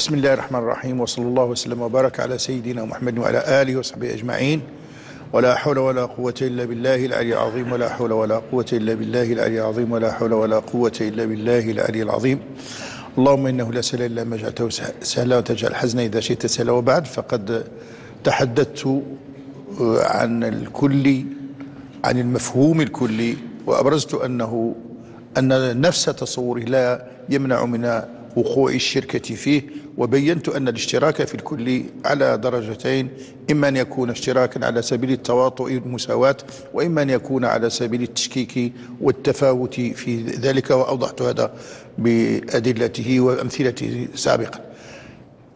بسم الله الرحمن الرحيم وصلى الله وسلم وبارك على سيدنا محمد وعلى آله وصحبه أجمعين ولا حول ولا قوة إلا بالله العلي العظيم ولا حول ولا قوة إلا بالله العلي العظيم ولا حول ولا قوة إلا بالله العلي العظيم اللهم إنه لا سهل إلا ما جعلته سهلا وتجعل الحزن إذا شئت سهلا وبعد فقد تحدثت عن الكل عن المفهوم الكلي وأبرزت أنه أن نفس تصوره لا يمنع من وقوع الشركة فيه وبينت أن الاشتراك في الكل على درجتين إما أن يكون اشتراكا على سبيل التواطؤ والمساواة وإما أن يكون على سبيل التشكيك والتفاوت في ذلك وأوضحت هذا بأدلته وأمثلته سابقا.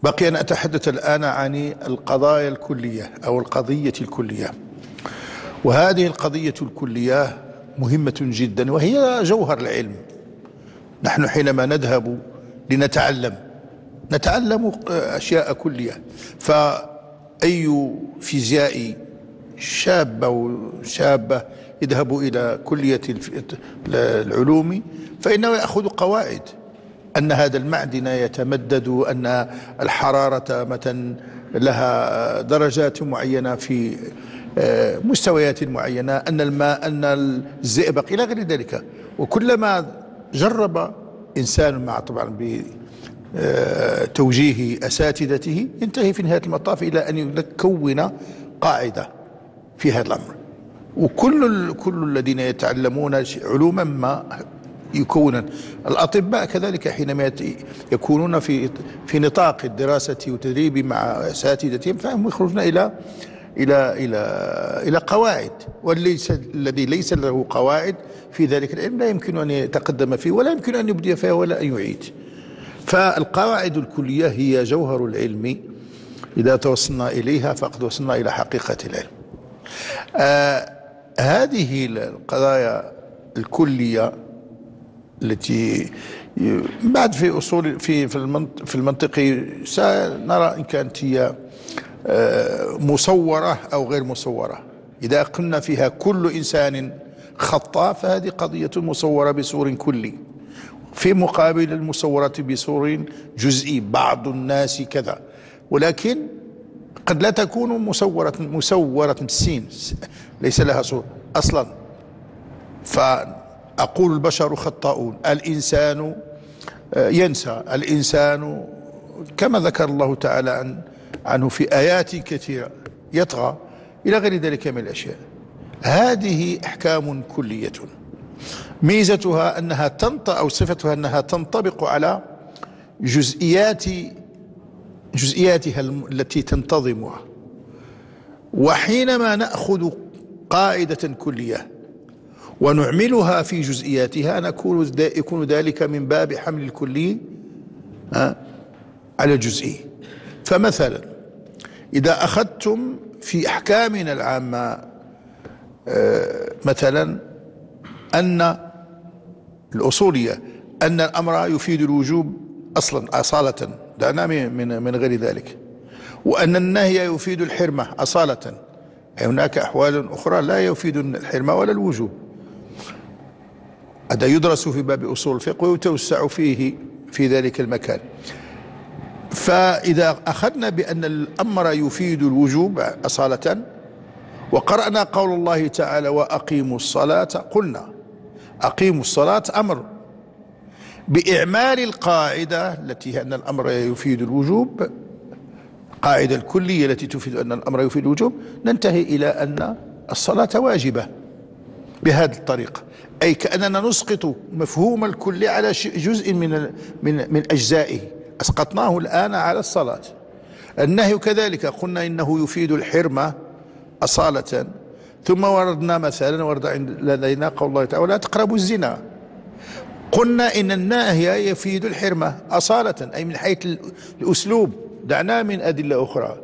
بقي أن أتحدث الآن عن القضايا الكلية أو القضية الكلية. وهذه القضية الكلية مهمة جدا وهي جوهر العلم. نحن حينما نذهب لنتعلم نتعلم أشياء كلية. فأي فيزيائي شاب أو شابة يذهب إلى كلية العلوم فإنه يأخذ قواعد. أن هذا المعدن يتمدد أن الحرارة مثلا لها درجات معينة في آه، مستويات معينة أن الماء أن الزئبق إلى غير ذلك. وكلما جرب إنسان مع طبعا بتوجيه أساتذته. ينتهي في نهاية المطاف إلى أن يكون قاعدة في هذا الأمر. وكل كل الذين يتعلمون علوما ما يكون الأطباء كذلك حينما يكونون في في نطاق الدراسة والتدريب مع أساتذتهم فهم يخرجون إلى إلى إلى إلى قواعد. وليس الذي ليس له قواعد في ذلك العلم لا يمكن أن يتقدم فيه ولا يمكن أن يبدي فيها ولا أن يعيد. فالقواعد الكلية هي جوهر العلم إذا توصلنا إليها فقد وصلنا إلى حقيقة العلم. آه هذه القضايا الكلية التي بعد في أصول في في المنطق سنرى إن كانت هي آه، مصورة أو غير مصورة. إذا قلنا فيها كل إنسان خطأ فهذه قضية مصورة بصور كلي. في مقابل المصورة بصور جزئي بعض الناس كذا. ولكن قد لا تكون مصورة مسورة بالسين ليس لها صورة أصلا. فأقول البشر خطاؤون. الإنسان آه، ينسى. الإنسان كما ذكر الله تعالى عن عنه في آيات كثيرة يطغى إلى غير ذلك من الأشياء. هذه أحكام كلية. ميزتها أنها تنط أو صفتها أنها تنطبق على جزئيات جزئياتها التي تنتظمها. وحينما نأخذ قاعدة كلية ونعملها في جزئياتها نكون يكون ذلك من باب حمل الكلي على الجزئي فمثلا إذا أخذتم في أحكامنا العامة آه، مثلا أن الأصولية أن الأمر يفيد الوجوب أصلا أصالة. دعنا من من غير ذلك. وأن النهي يفيد الحرمة أصالة. هناك أحوال أخرى لا يفيد الحرمة ولا الوجوب. هذا يدرس في باب أصول الفقه ويتوسع فيه في ذلك المكان. فإذا أخذنا بأن الأمر يفيد الوجوب أصالة وقرأنا قول الله تعالى وأقيموا الصلاة قلنا أقيموا الصلاة أمر. بإعمال القاعدة التي أن الأمر يفيد الوجوب القاعدة الكلية التي تفيد أن الأمر يفيد الوجوب ننتهي إلى أن الصلاة واجبة بهذه الطريقة أي كأننا نسقط مفهوم الكل على جزء من من من أجزائه. أسقطناه الآن على الصلاة. النهي كذلك قلنا إنه يفيد الحرمة أصالة. ثم وردنا مثلا ورد لدينا قول الله تعالى ولا تقربوا الزنا. قلنا إن النهي يفيد الحرمة أصالة أي من حيث الأسلوب. دعنا من أدلة أخرى.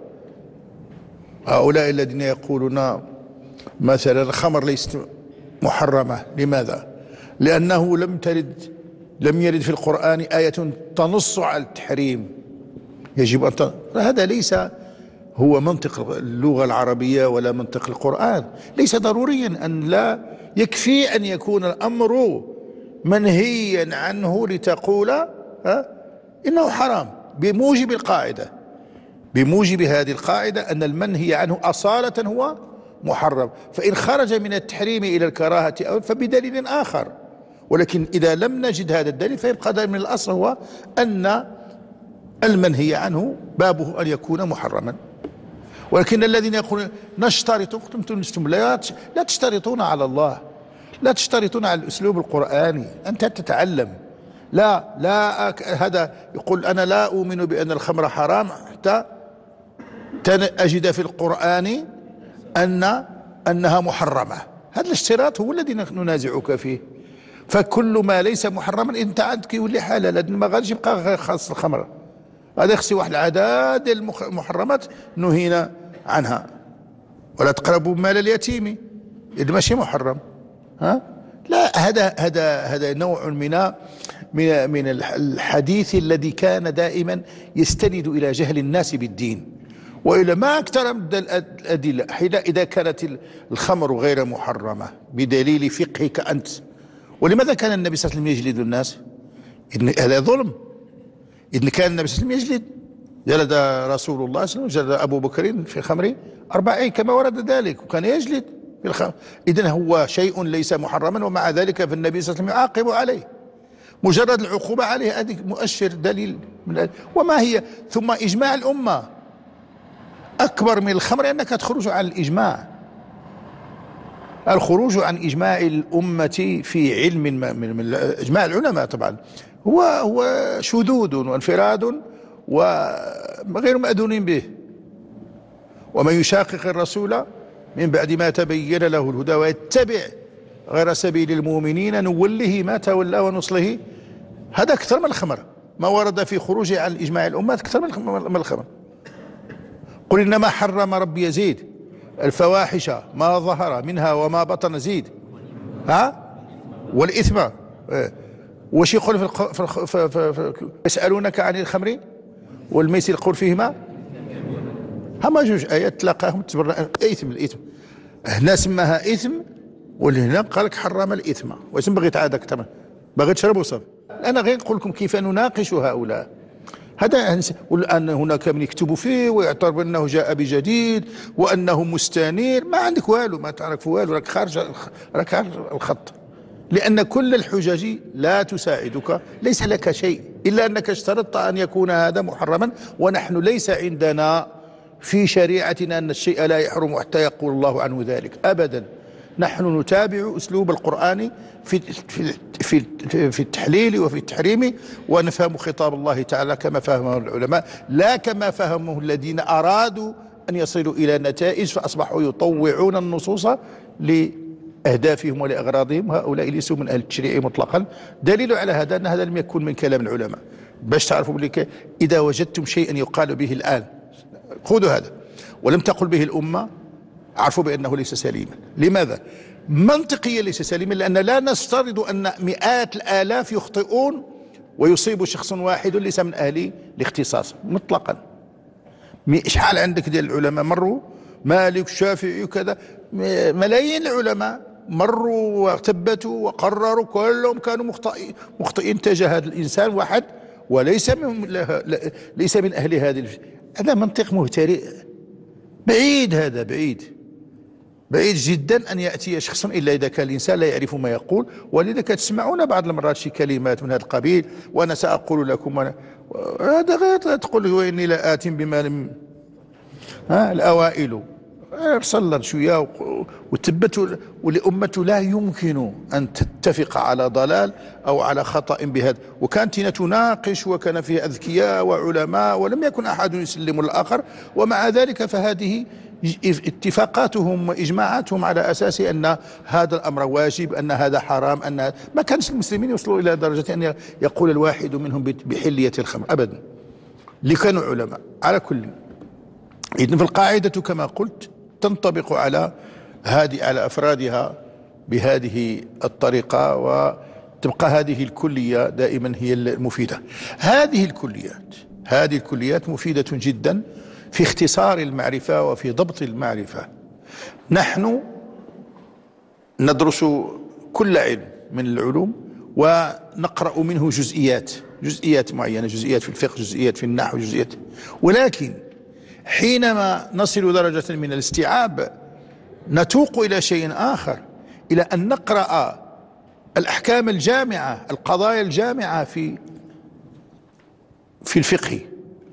هؤلاء الذين يقولون مثلا الخمر ليست محرمة. لماذا؟ لأنه لم ترد لم يرد في القرآن آية تنص على التحريم. يجب أن هذا ليس هو منطق اللغة العربية ولا منطق القرآن. ليس ضروريا أن لا يكفي أن يكون الأمر منهيا عنه لتقول إنه حرام. بموجب القاعدة بموجب هذه القاعدة أن المنهي عنه أصالة هو محرم. فإن خرج من التحريم إلى الكراهة أو فبدليل آخر. ولكن إذا لم نجد هذا الدليل فيبقى من الأصل هو أن المنهي عنه بابه أن يكون محرما. ولكن الذين يقولون نشترط قلتم لا لا تشترطون على الله لا تشترطون على الأسلوب القرآني أنت تتعلم. لا لا هذا يقول أنا لا أؤمن بأن الخمر حرام حتى أجد في القرآن أن أنها محرمة. هذا الاشتراط هو الذي ننازعك فيه. فكل ما ليس محرما انت عندك يولي حلال ما غاديش يبقى خاص الخمر. هذا يخصي واحد العدد المحرمات نهينا عنها. ولا تقربوا مال اليتيم. إذا ماشي محرم. ها؟ لا هذا هذا هذا نوع من من من الحديث الذي كان دائما يستند إلى جهل الناس بالدين. والا ما أكثر من الادله إذا كانت الخمر غير محرمة بدليل فقهك أنت. ولماذا كان النبي صلى الله عليه وسلم يجلد الناس؟ هذا ظلم. إذن كان النبي صلى الله عليه وسلم يجلد. جلد رسول الله صلى الله عليه وسلم جلد أبو بكر في خمر أربعين كما ورد ذلك وكان يجلد في الخمر. إذن هو شيء ليس محرما ومع ذلك فالنبي صلى الله عليه وسلم يعاقب عليه. مجرد العقوبة عليه هذه مؤشر دليل. من وما هي؟ ثم إجماع الأمة. أكبر من الخمر أنك تخرج عن الإجماع. الخروج عن إجماع الأمة في علم من إجماع العلماء طبعا. هو هو شذوذ وانفراد. وغير مأذون به. ومن يشاقق الرسول من بعد ما تبين له الهدى ويتبع غير سبيل المؤمنين نوله ما تولى ونصله. هذا أكثر من الخمر. ما ورد في خروجه عن إجماع الأمة أكثر من الخمر قل إنما حرم ربي يزيد. الفواحش ما ظهر منها وما بطن زيد. ها؟ والإثم. إيه. وش يقول في. في. في, في, في يسألونك عن الخمر؟ والميسر يقول فيهما؟ هما جوج آيات تلاقاهم تبرأ إثم الإثم. هنا سماها إثم ولهنا قال لك حرم الإثم. واش بغيت عاد أكثر باغي تشرب وصف أنا غير نقول لكم كيف نناقش هؤلاء. هذا والآن هناك من يكتب فيه ويعتبر بأنه جاء بجديد وأنه مستنير. ما عندك والو ما تعرف والو. راك خارج راك الخط. لأن كل الحجج لا تساعدك ليس لك شيء إلا أنك اشترطت أن يكون هذا محرما ونحن ليس عندنا في شريعتنا أن الشيء لا يحرم حتى يقول الله عنه ذلك أبدا. نحن نتابع أسلوب القرآن في, في, في, التحليل وفي التحريم ونفهم خطاب الله تعالى كما فهمه العلماء لا كما فهمه الذين أرادوا أن يصلوا إلى نتائج فأصبحوا يطوعون النصوص لأهدافهم ولأغراضهم. هؤلاء ليسوا من أهل التشريع مطلقا. دليل على هذا أن هذا لم يكن من كلام العلماء. باش تعرفوا بلك إذا وجدتم شيئا يقال به الآن خذوا هذا. ولم تقل به الأمة عرفوا بأنه ليس سليما. لماذا؟ منطقيا ليس سليما لأن لا نفترض أن مئات الآلاف يخطئون ويصيب شخص واحد ليس من أهل الاختصاص. مطلقا. شحال عندك ديال العلماء؟ مروا. مالك الشافعي وكذا ملايين العلماء مروا وثبتوا وقرروا كلهم كانوا مخطئين مخطئين تجاه هذا الإنسان واحد وليس من ليس من أهل هذه هذا منطق مهترئ. بعيد هذا بعيد. بعيد جدا أن يأتي شخص إلا إذا كان الإنسان لا يعرف ما يقول. ولذا تسمعون بعض المرات شي كلمات من هذا القبيل وأنا سأقول لكم أنا هذا غير تقول وإني لا آت بما لم ها الأوائل. صلى شوية وتبت ولأمة لا يمكن أن تتفق على ضلال أو على خطأ بهذا. وكانت تناقش وكان فيها أذكياء وعلماء ولم يكن أحد يسلم الآخر. ومع ذلك فهذه اتفاقاتهم وإجماعاتهم على أساس أن هذا الأمر واجب أن هذا حرام أن ما كانش المسلمين يوصلوا إلى درجة أن يقول الواحد منهم بحلية الخمر ابدا. اللي كانوا علماء على كل. إذن فالقاعده كما قلت تنطبق على هذه على أفرادها بهذه الطريقة وتبقى هذه الكلية دائما هي المفيدة. هذه الكليات هذه الكليات مفيدة جدا في اختصار المعرفة وفي ضبط المعرفة. نحن ندرس كل علم من العلوم و نقرأ منه جزئيات جزئيات معينة جزئيات في الفقه جزئيات في النحو جزئيات. ولكن حينما نصل درجة من الاستيعاب نتوق إلى شيء آخر إلى أن نقرأ الأحكام الجامعة القضايا الجامعة في في الفقه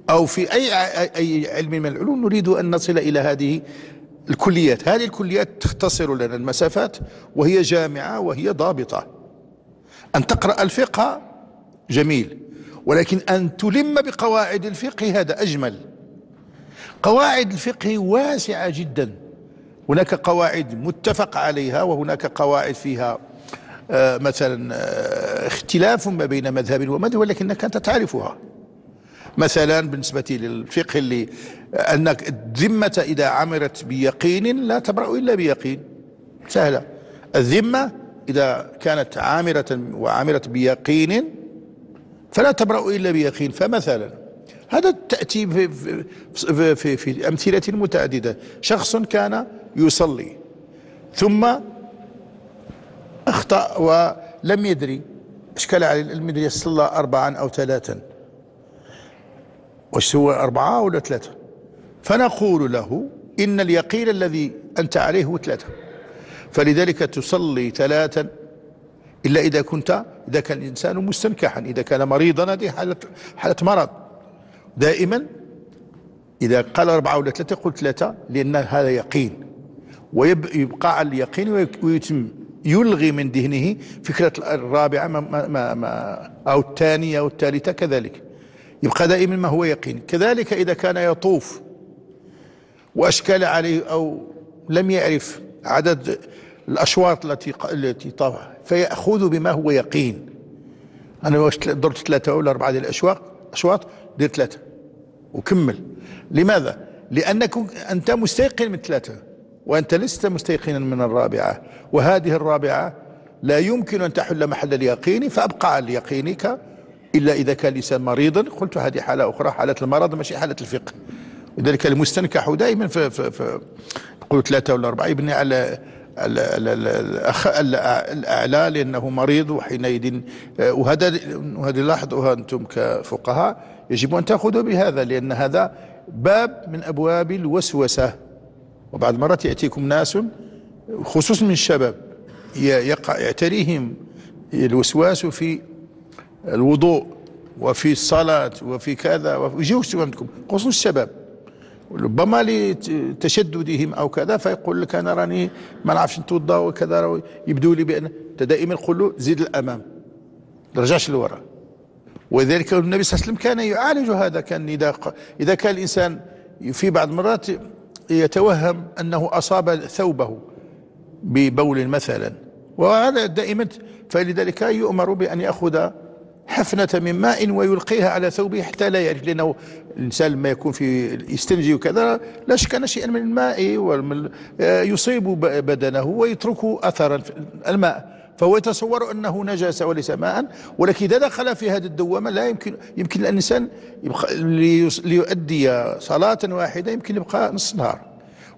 أو في أي أي علم من العلوم نريد أن نصل إلى هذه الكليات. هذه الكليات تختصر لنا المسافات وهي جامعة وهي ضابطة. أن تقرأ الفقه جميل ولكن أن تلم بقواعد الفقه هذا أجمل. قواعد الفقه واسعة جدا. هناك قواعد متفق عليها وهناك قواعد فيها آه مثلا آه اختلاف ما بين مذهب ومذهب ولكنك أنت تعرفها. مثلا بالنسبة للفقه اللي أنك الذمة إذا عمرت بيقين لا تبرأ إلا بيقين. سهلة. الذمة إذا كانت عامرة وعامرة بيقين فلا تبرأ إلا بيقين. فمثلا هذا تأتي في, في, في, في أمثلة متعددة. شخص كان يصلي ثم أخطأ ولم يدري. إشكال عليه المدري صلى أربعا أو ثلاثا. وش هو أربعة ولا ثلاثة؟ فنقول له إن اليقين الذي أنت عليه هو ثلاثة. فلذلك تصلي ثلاثا إلا إذا كنت إذا كان الإنسان مستنكحا إذا كان مريضا هذه حالة, حالة مرض. دائما إذا قال أربعة ولا ثلاثة قلت ثلاثة لأن هذا يقين. ويبقى على اليقين ويتم يلغي من ذهنه فكرة الرابعة ما ما ما أو الثانية أو الثالثة كذلك. يبقى دائما ما هو يقين. كذلك إذا كان يطوف وأشكال عليه أو لم يعرف عدد الأشواط التي التي طافها فيأخذ بما هو يقين. أنا ضربت ثلاثة ولا أربعة ديال الأشواط أشواط دير ثلاثة. وكمل. لماذا؟ لأنك أنت مستيقن من ثلاثة وأنت لست مستيقنا من الرابعة وهذه الرابعة لا يمكن أن تحل محل اليقين فأبقى على يقينك إلا إذا كان الإنسان مريضا. قلت هذه حالة أخرى حالة المرض ماشي حالة الفقه. لذلك المستنكح دائما في, في, في قلت ثلاثة ولا أربعة يبني على الأعلى لأنه مريض وحينئذ وهذا وهذا لاحظوها أنتم كفقهاء. يجب أن تأخذوا بهذا لأن هذا باب من أبواب الوسوسة. وبعض المرات يأتيكم ناس خصوصا من الشباب يقع يعتريهم الوسواس في الوضوء وفي الصلاة وفي كذا ويجيو عندكم خصوصا الشباب. ربما لتشددهم أو كذا فيقول لك أنا راني ما نعرفش نتوضأ وكذا يبدو لي بأن دائما قول له زيد الأمام ما ترجعش للوراء ولذلك النبي صلى الله عليه وسلم كان يعالج هذا كان إذا اذا كان الإنسان في بعض المرات يتوهم أنه أصاب ثوبه ببول مثلا وهذا دائما فلذلك يؤمر بأن يأخذ حفنة من ماء ويلقيها على ثوبه حتى لا يعرف لأنه الإنسان لما يكون في يستنجي وكذا لا شك أن شيئا من الماء يصيب بدنه ويترك أثرا الماء. فهو يتصور أنه نجاسة وليس ماء ولكن إذا دخل في هذه الدوامة لا يمكن يمكن الإنسان ليؤدي صلاة واحدة يمكن يبقى نص نهار.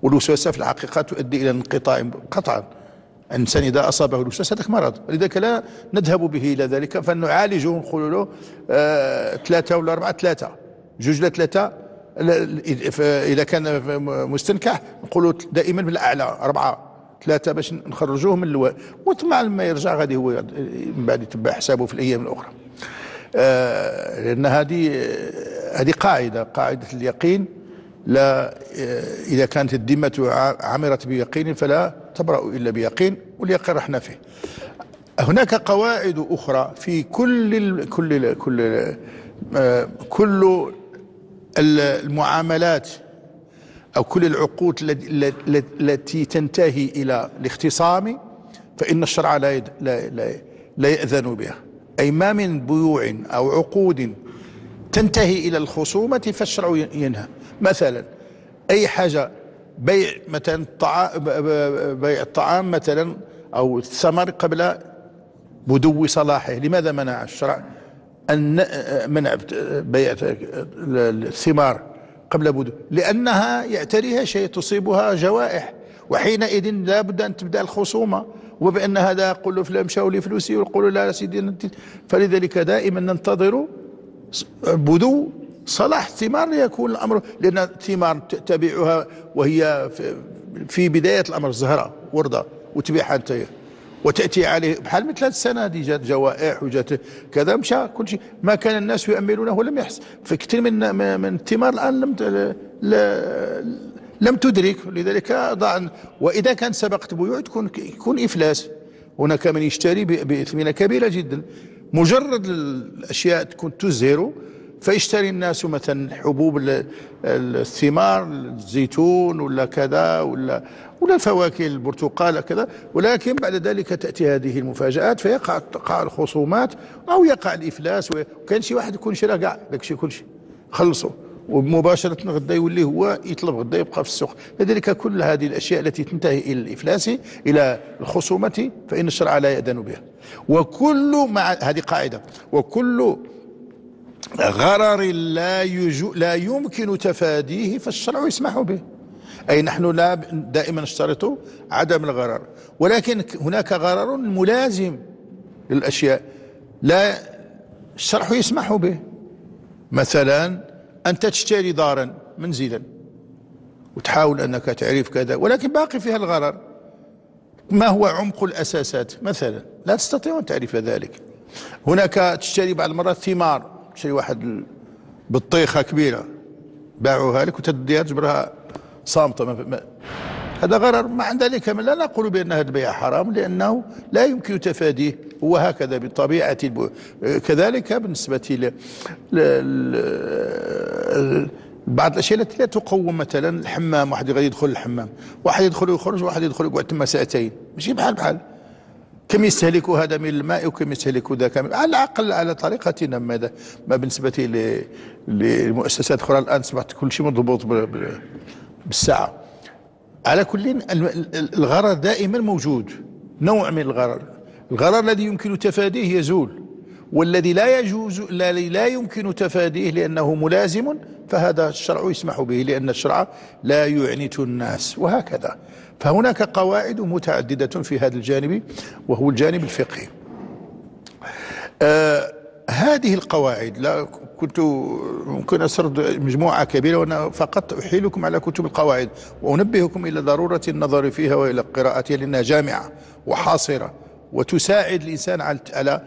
والوسوسة في الحقيقة تؤدي إلى انقطاع قطعا الإنسان إذا أصابه الوسواس هذاك مرض. لذلك لا نذهب به إلى ذلك فنعالجه نقول له آه ثلاثة ولا أربعة ثلاثة. جوج لا ثلاثة. إذا كان مستنكح نقول دائما بالأعلى أربعة. ثلاثة باش نخرجوه من الواء وطمع لما يرجع غادي هو من بعد يتبع حسابه في الأيام الأخرى. آه لأن هذه هذه قاعدة قاعدة اليقين. لا إذا كانت الذمة عمرت بيقين فلا تبرأ إلا بيقين واليقين رحنا فيه. هناك قواعد أخرى في كل ال كل ال كل ال كل المعاملات أو كل العقود التي تنتهي إلى الاختصام فإن الشرع لا لا لا يأذن بها. أي ما من بيوع أو عقود تنتهي إلى الخصومة فالشرع ينهى. مثلا أي حاجة بيع مثلا بيع الطعام مثلا أو الثمر قبل بدو صلاحه. لماذا منع الشرع أن منع بيع الثمار؟ قبل بدو لأنها يعتريها شيء تصيبها جوائح وحينئذ لا بد أن تبدأ الخصومة وبأن هذا يقول له فلان مشاو لي فلوسي ويقول لا سيدي فلذلك دائما ننتظر بدو صلاح الثمار ليكون الأمر لأن الثمار تبيعها وهي في بداية الأمر زهرة وردة وتبيعها أنت. وتأتي عليه بحال مثل هذه السنة دي جات جوائح وجات كذا مشى كل شيء. ما كان الناس يؤملونه ولم يحصل فكثير من من الثمار الآن لم لم تدرك. لذلك ضاع وإذا كان سبقت بيوع تكون يكون إفلاس. هناك من يشتري بأثمنة كبيرة جدا. مجرد الأشياء تكون تزهر فيشتري الناس مثلا حبوب الثمار الزيتون ولا كذا ولا ولا الفواكه البرتقال كذا. ولكن بعد ذلك تأتي هذه المفاجآت فيقع تقع الخصومات أو يقع الإفلاس. وكان شي واحد يكون شرا كاع داك الشيء كل شيء خلصوا. ومباشرة غدا يولي هو يطلب غدا يبقى في السوق. لذلك كل هذه الأشياء التي تنتهي إلى الإفلاس إلى الخصومة فإن الشرع لا يأذن بها. وكل مع هذه قاعدة. وكل غرر لا يجو لا يمكن تفاديه فالشرع يسمح به. أي نحن لا دائما نشترط عدم الغرر. ولكن هناك غرر ملازم للأشياء. لا الشرع يسمح به. مثلا أنت تشتري دارا منزلا وتحاول أنك تعرف كذا ولكن باقي فيها الغرر. ما هو عمق الأساسات؟ مثلا لا تستطيع أن تعرف ذلك. هناك تشتري بعض المرات ثمار. تشتري واحد بطيخة كبيرة باعوها لك وتديها تجبرها صامتة. ما ما هذا غرر. مع ذلك لا نقول بأن هذا البيع حرام لأنه لا يمكن تفاديه. هو هكذا بطبيعة كذلك بالنسبة ل بعض الأشياء التي لا تقوم. مثلا الحمام واحد يدخل الحمام واحد يدخل ويخرج واحد يدخل يقعد تما ساعتين. ماشي بحال بحال. كم يستهلك هذا من الماء وكم يستهلك ذاك على الأقل على طريقتنا ماذا ما بالنسبة للمؤسسات الأخرى الآن أصبحت كل شيء مضبوط بالساعة. على كل الغرر دائما موجود. نوع من الغرر. الغرر الذي يمكن تفاديه يزول. والذي لا يجوز الذي لا يمكن تفاديه لأنه ملازم فهذا الشرع يسمح به لأن الشرع لا يعنت الناس. وهكذا. فهناك قواعد متعددة في هذا الجانب وهو الجانب الفقهي. آه هذه القواعد لا كنت ممكن أسرد مجموعة كبيرة وأنا فقط أحيلكم على كتب القواعد وأنبهكم إلى ضرورة النظر فيها وإلى قراءتها لأنها جامعة وحاصرة وتساعد الإنسان على